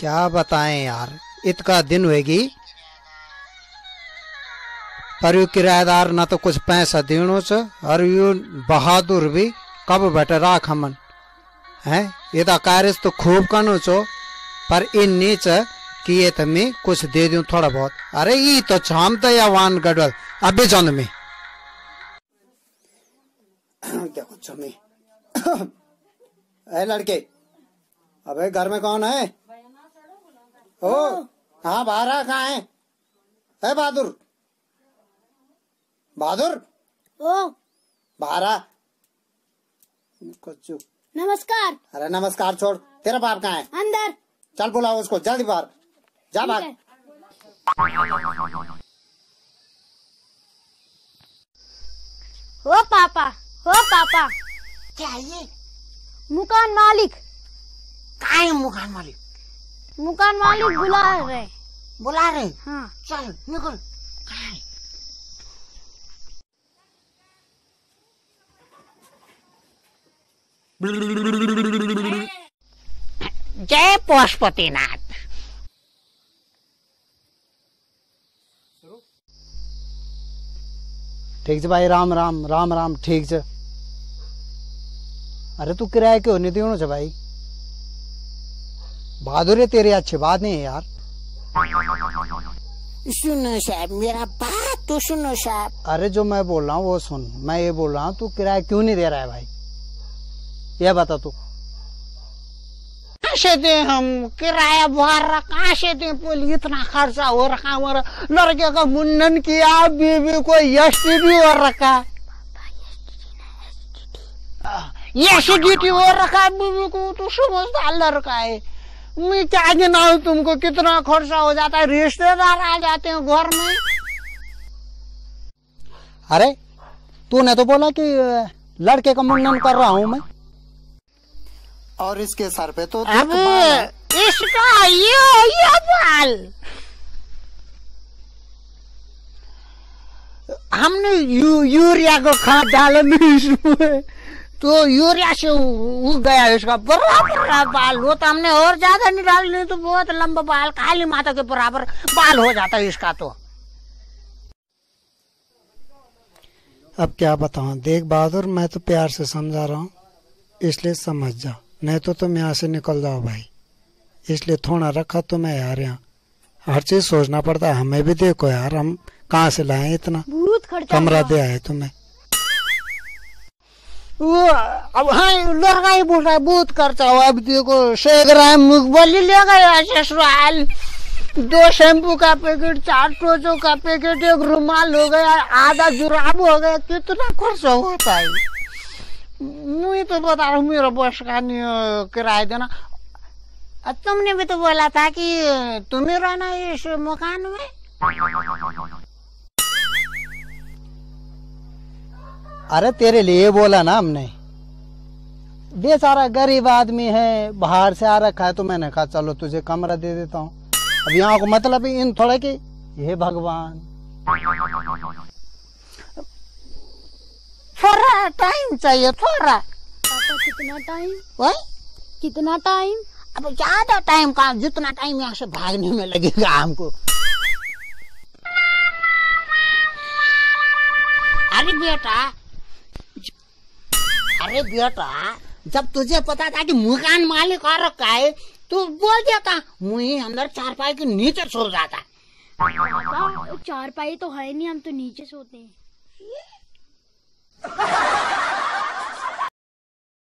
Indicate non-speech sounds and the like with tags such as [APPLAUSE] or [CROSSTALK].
क्या बताएँ यार? इतका दिन होगी पर यू किराएदार, ना तो कुछ पैसा देनो च और यू बहादुर भी। कब बैठे राख हमन? है? ये तो कार्य तो खूब कनो चो पर इन नीच कि ये तो मैं कुछ दे दूँ थोड़ा बहुत। अरे ये तो छाम तो या वान गड़बड़ अभी चंद में। देखो छमी ए लड़के, अबे घर में कौन है? ओ हाँ बाहर आ कहाँ है? ए बहादुर। बहादुर? ओ। बाहर आ। कुछ नमस्कार। अरे नमस्कार छोड़। तेरा बाप कहाँ है? अंदर। चल बुलाओ उसको जल्दी बाहर। जा भाग है। ओ पापा ओ पापा। क्या ये? मुकान मालिक। कहा है मुखान मालिक? मुकान मालिक बुला रहे। बुला रहे? हाँ। चल निकल। जय पशुपतिनाथ। ठीक है भाई राम राम राम राम ठीक है अरे तू किराया क्यों नहीं देनो भाई? बहादुर है तेरी अच्छी बात नहीं है यार। सुनो साहब मेरा बात तो सुनो साहब। अरे जो मैं बोल रहा हूँ वो सुन। मैं ये बोल रहा हूँ तू किराया क्यों नहीं दे रहा है भाई? यह बता तू। कहाँ से दे हम? किराया भर रहा कहाँ से दे बोल? इतना खर्चा हो रखा हमारा। लड़के का मुंडन किया बीबी को यश भी हो रखा। एसिडिटी हो रखा बीबी को तू समझदार लड़का है। मैं क्या गिनाऊं तुमको? कितना खर्चा हो जाता है? रिश्तेदार आ जाते हैं घर में। अरे तूने तो बोला कि लड़के का मुंडन कर रहा हूँ मैं। और इसके सर पे तो अब इसका ये ये बाल। हमने यू, यूरिया को खाद डाले नहीं इसमें तो यूरिया से उग गया इसका। बराबर बाल वो तो हमने और ज़्यादा नहीं डाल नहीं तो बहुत लंबा बाल काली माता के बराबर बाल हो जाता है इसका तो। अब क्या बताऊँ देख बहादुर मैं तो प्यार से समझा रहा हूँ इसलिए समझ जा। नहीं तो तुम यहाँ से निकल जाओ भाई। इसलिए थोड़ा रखा तो मैं यार यहाँ हर चीज़ सोचना पड़ता है हमें भी देखो यार हम कहाँ से लाए इतना? कमरा। दिया है तुम्हें। अब हाँ ही बहुत हुआ अब देखो सौ ग्राम ले दो शैम्पू का पैकेट चार टोचो का पैकेट एक रुमाल हो गया आधा जुराब हो गया कितना खर्चा होता है मुझे तो बता रहा हूँ मेरा बस का नहीं किराया देना तुमने भी तो बोला था कि तुम्हें रहना है इस मकान में अरे तेरे लिए बोला ना हमने। बेचारा गरीब आदमी है बाहर से आ रखा है तो मैंने कहा चलो तुझे कमरा दे देता हूँ। अब यहाँ को मतलब ही इन थोड़ा कि हे भगवान। थोड़ा टाइम चाहिए थोड़ा। कितना टाइम वही। कितना टाइम अब ज़्यादा टाइम का जितना टाइम यहाँ से भागने में लगेगा हमको। अरे बेटा अरे बेटा जब तुझे पता था कि मकान मालिक आ रखा है तो बोल देता मुझे अंदर चारपाई के नीचे सो जाता। चारपाई तो है नहीं हम तो नीचे सोते हैं। [LAUGHS]